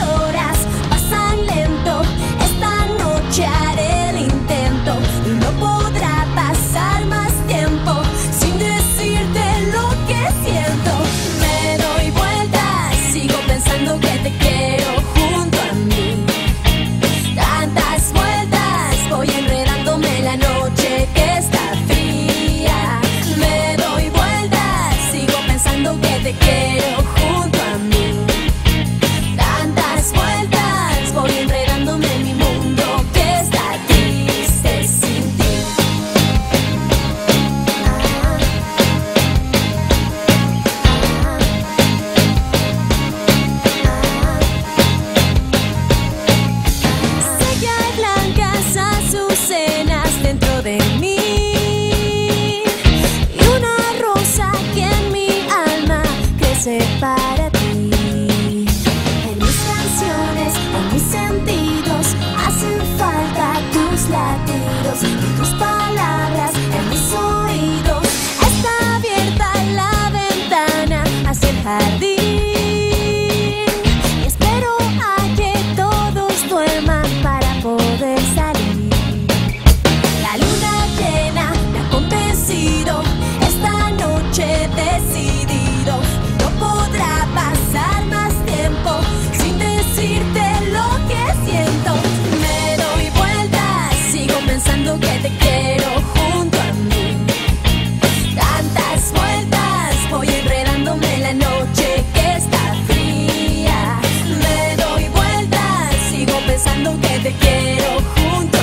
choras pensando que te quiero junto